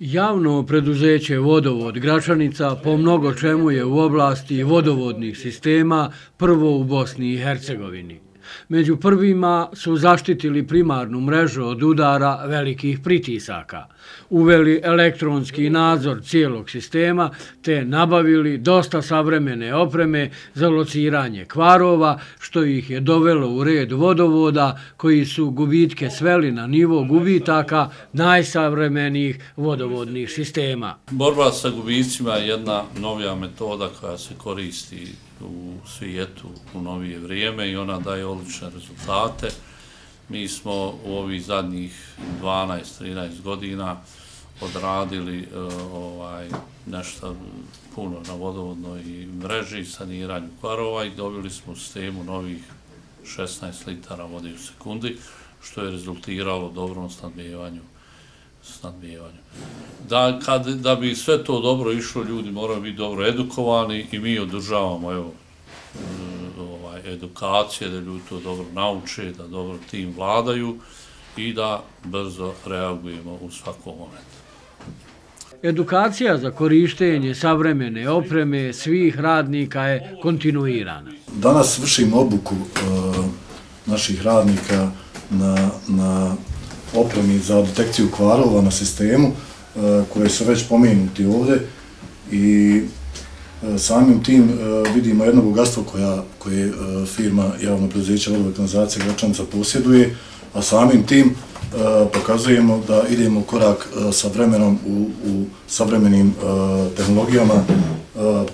Javno preduzeće Vodovod Gračanica po mnogo čemu je u oblasti vodovodnih sistema prvo u Bosni i Hercegovini. Među prvima su zaštitili primarnu mrežu od udara velikih pritisaka, uveli elektronski nadzor cijelog sistema te nabavili dosta savremene opreme za lociranje kvarova, što ih je dovelo u red vodovoda koji su gubitke sveli na nivo gubitaka najsavremenijih vodovodnih sistema. Borba sa gubicima je jedna novija metoda koja se koristi u svijetu u novije vrijeme i ona daje odlične rezultate. Mi smo u ovih zadnjih 12-13 godina odradili e, ovaj nešto puno na vodovodnoj mreži, saniranju kvarova i dobili smo u sistemu novih 16 litara vode u sekundi, što je rezultiralo dobrom snadbijevanju snadbijevanju. Da, kad, da bi sve to dobro išlo, ljudi moraju biti dobro edukovani i mi održavamo evo, mm, ovaj, edukacije, da ljudi to dobro nauče, da dobro tim vladaju i da brzo reagujemo u svakom momentu. Edukacija za korištenje savremene opreme svih radnika je kontinuirana. Danas vršimo obuku uh, naših radnika na, na opremi za detekciju kvarova na sistemu e, koje su već pomenuti ovdje i e, samim tim e, vidimo jedno bogatstvo koja, koje firma javno preduzeća vodova kanalizacije Gračanca posjeduje, a samim tim pokazujemo da idemo korak sa vremenom u, u savremenim tehnologijama,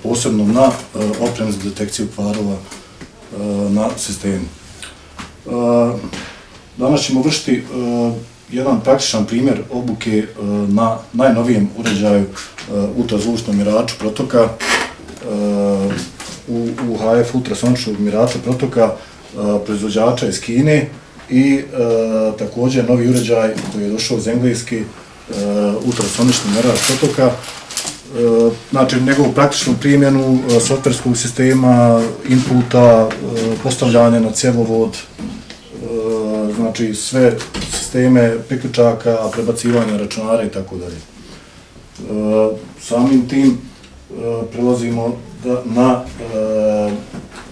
posebno na opremu za detekciju kvarova na sistemu. Danas ćemo vršiti uh, jedan praktičan primjer obuke uh, na najnovijem uređaju e, uh, ultrazvučnom miraču protoka uh, u, u HF ultrasoničnog mirača protoka uh, proizvođača iz Kine i uh, također novi uređaj koji je došao iz Engleski uh, ultrasonični mirač protoka. Znači njegovu praktičnu primjenu softverskog sistema, inputa, postavljanje na cjevovod, znači sve sisteme priključaka, prebacivanja računara i tako dalje. E, samim tim e, prelazimo da, na e,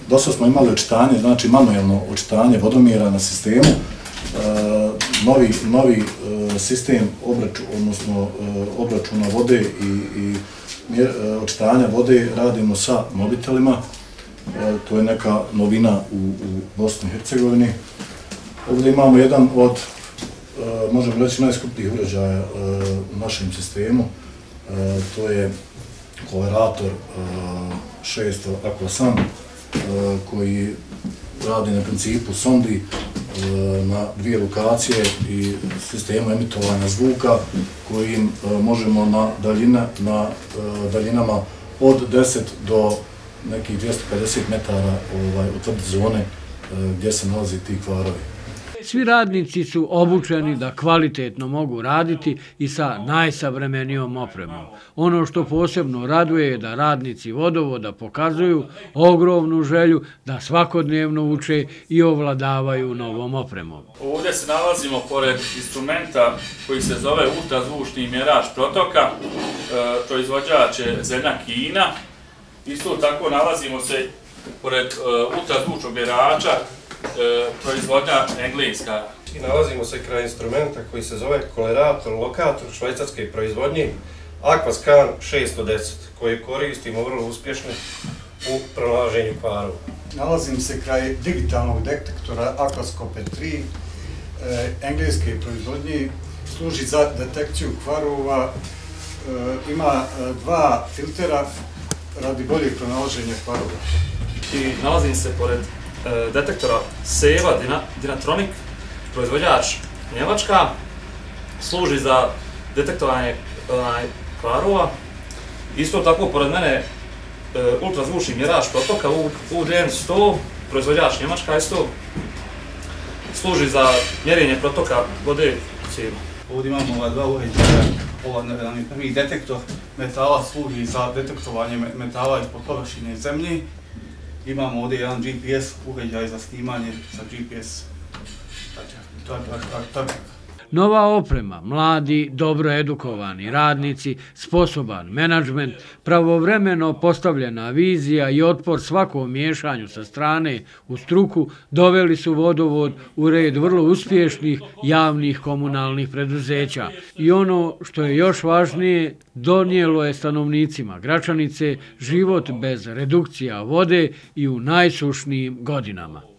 dosta smo imali očitanje, znači manuelno očitanje vodomjera na sistemu. E, novi, novi sistem obraču, odnosno obračuna vode i, i očitanja vode radimo sa mobitelima. To je neka novina u, u Bosni i Hercegovini. Ovdje imamo jedan od, e, možemo reći, najskupnijih uređaja e, u našem sistemu. E, to je kolerator 600 Aquasan koji radi na principu sondi na dvije lokacije i sistema emitovanja zvuka kojim možemo na, daljine, na daljinama od 10 do nekih 250 metara ovaj, utvrditi zone gdje se nalazi ti kvarovi. Svi radnici su obučeni da kvalitetno mogu raditi i sa najsavremenijom opremom. Ono što posebno raduje je da radnici vodovoda pokazuju ogromnu želju da svakodnevno uče i ovladavaju novom opremom. Ovdje se nalazimo pored instrumenta koji se zove ultrazvučni mjerač protoka. to proizvođač je zemlja Kina. Isto tako nalazimo se pored e, ultrazvučnog mjerača e, proizvodnja engleska. I nalazimo se kraj instrumenta koji se zove kolerator, lokator švajcarske proizvodnje Aquascan 610 koji koristimo vrlo uspješno u pronalaženju kvarova. Nalazim se kraj digitalnog detektora Aquascope 3 e, engleske proizvodnje služi za detekciju kvarova e, ima e, dva filtera radi boljeg pronalaženja kvarova. I nalazim se pored E, detektora Seva Dynatronic, proizvođač Njemačka, služi za detektovanje onaj, kvarova. Isto tako, pored mene, e, ultrazvučni mjerač protoka UDN 100, proizvođač Njemačka isto, služi za mjerenje protoka vode u cijevu. Ovdje imamo ova dva uređaja, ova nam je prvi detektor metala, služi za detektovanje metala ispod površine zemlje imamo ovdje jedan GPS uređaj za snimanje sa GPS. tačaka. Nova oprema, mladi, dobro edukovani radnici, sposoban menadžment, pravovremeno postavljena vizija i otpor svakom miješanju sa strane u struku doveli su vodovod u red vrlo uspješnih javnih komunalnih preduzeća. I ono što je još važnije, donijelo je stanovnicima Gračanice život bez redukcija vode i u najsušnijim godinama.